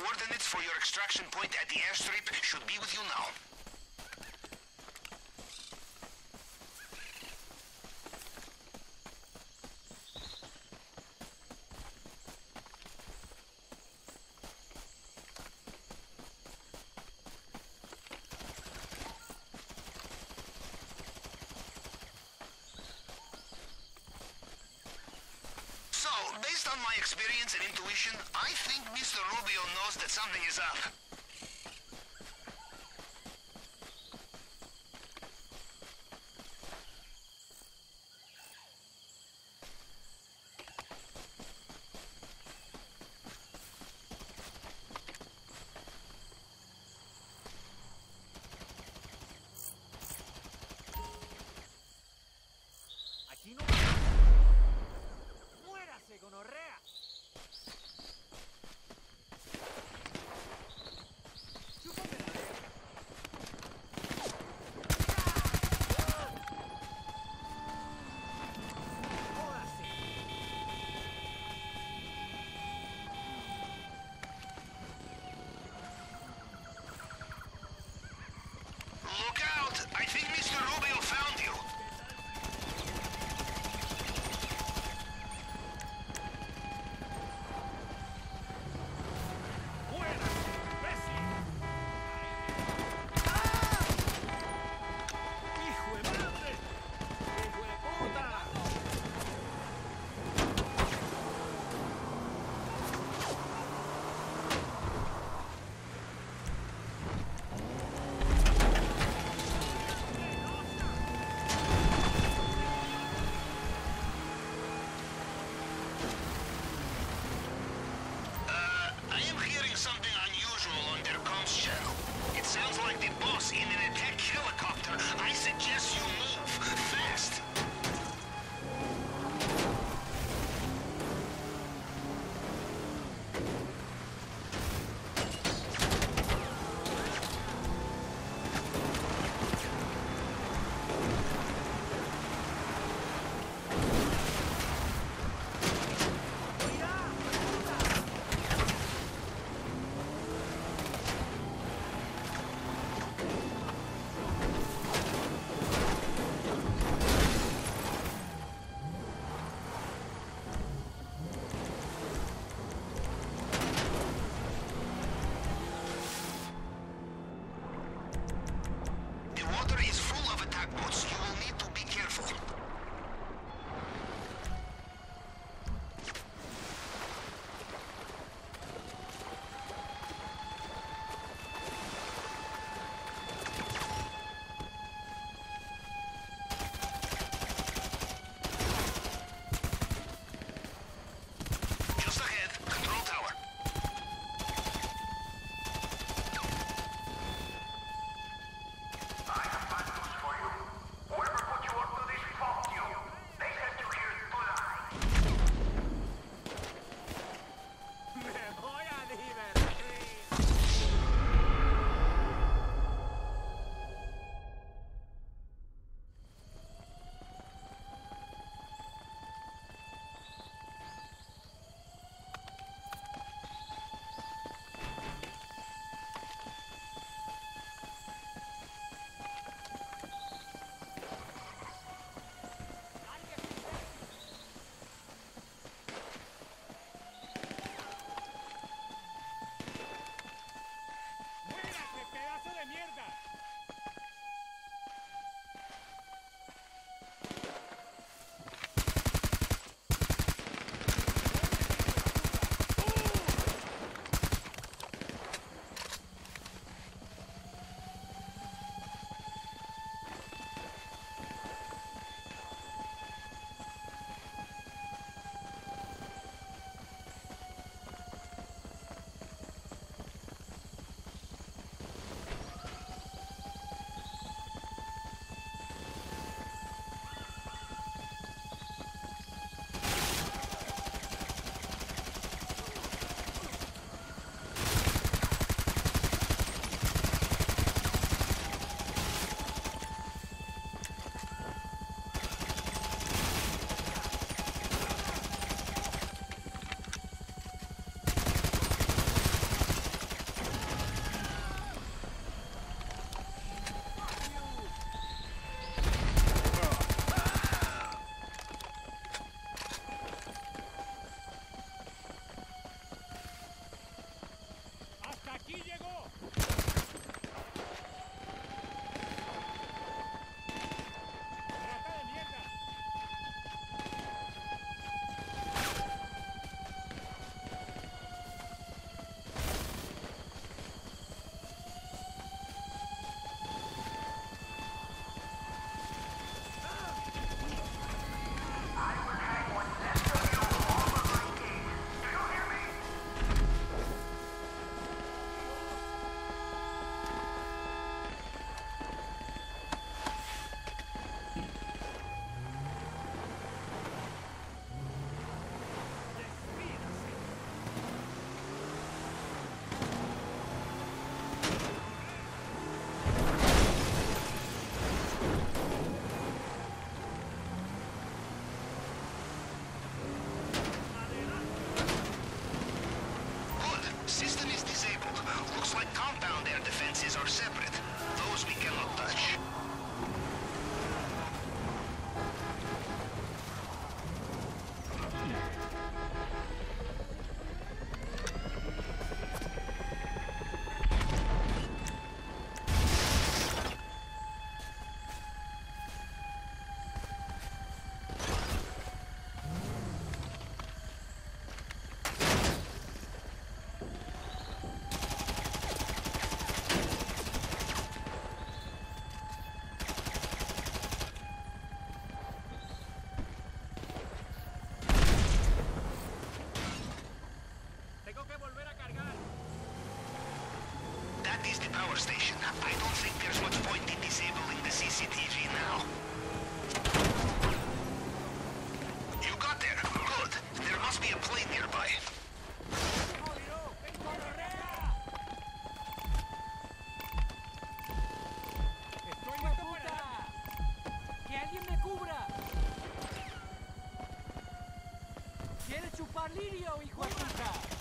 coordinates for your extraction point at the airstrip should be with you now. So, based on my experience and intuition, I think Mr. Rubio knows that something is up. su palirio, hijo de puta!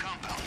Compound.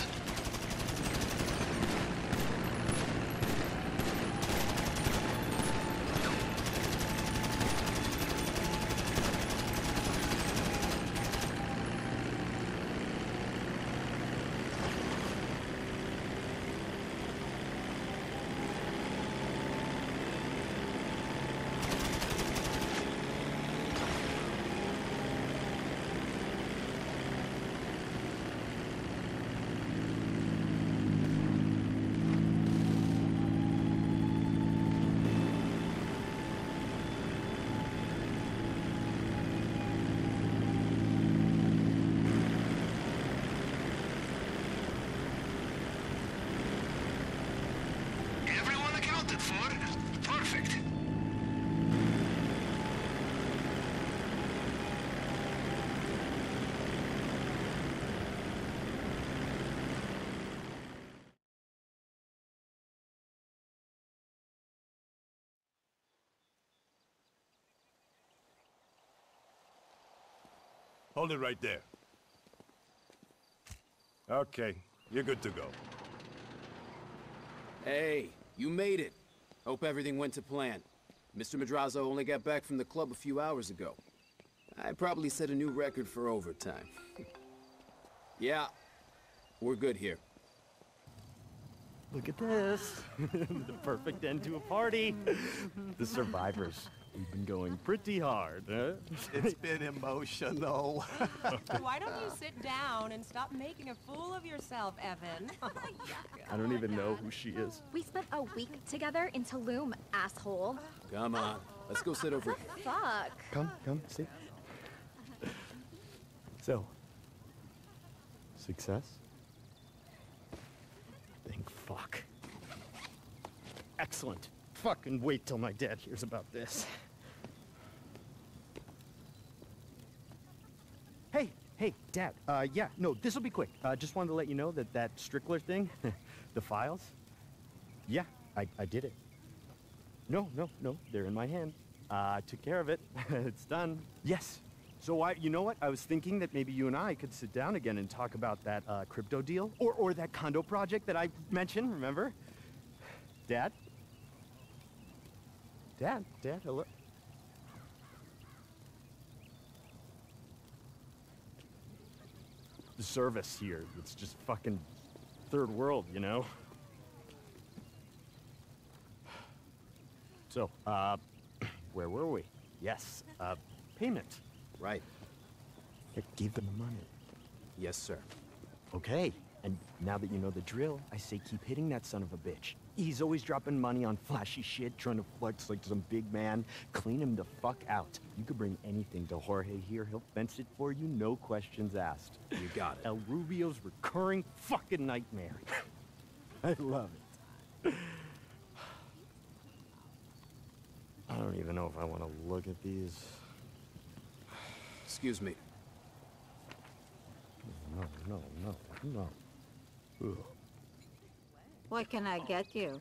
Everyone accounted for. Perfect. Hold it right there. Okay, you're good to go. Hey, you made it. Hope everything went to plan. Mr. Madrazo only got back from the club a few hours ago. I probably set a new record for overtime. yeah, we're good here. Look at this. the perfect end to a party. the survivors. We've been going pretty hard, huh? It's been emotional. Why don't you sit down and stop making a fool of yourself, Evan? I don't even know who she is. We spent a week together in Tulum, asshole. Come on, let's go sit over here. Fuck. Come, come, see. So, success? Thank fuck. Excellent. Fucking wait till my dad hears about this. Hey, Dad. Uh, yeah, no, this will be quick. Uh, just wanted to let you know that that Strickler thing, the files, yeah, I, I did it. No, no, no, they're in my hand. Uh, I took care of it. it's done. Yes. So I, you know what? I was thinking that maybe you and I could sit down again and talk about that uh, crypto deal, or or that condo project that I mentioned. Remember? Dad. Dad. Dad. Hello. service here. It's just fucking third world, you know? So, uh, where were we? Yes, uh, payment. Right. I gave them the money. Yes, sir. Okay, and now that you know the drill, I say keep hitting that son of a bitch. He's always dropping money on flashy shit, trying to flex like some big man. Clean him the fuck out. You could bring anything to Jorge here. He'll fence it for you, no questions asked. You got it. El Rubio's recurring fucking nightmare. I love it. I don't even know if I want to look at these. Excuse me. No, no, no, no. Ugh. What can I get you?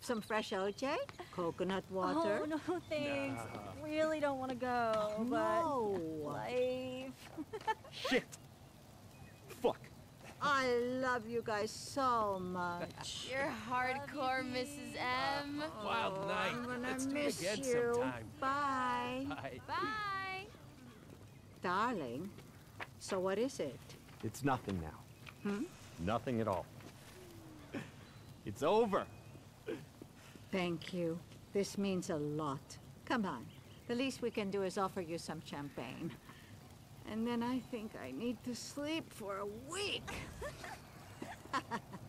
Some fresh OJ? Coconut water? Oh, no, thanks. Really don't want to go, but No. life. Shit! Fuck! I love you guys so much. You're hardcore, Mrs. M. Wild night. I'm gonna Let's do it miss again you. sometime. Bye. Bye. Bye. Darling, so what is it? It's nothing now. Hmm? Nothing at all. It's over. Thank you. This means a lot. Come on. The least we can do is offer you some champagne. And then I think I need to sleep for a week.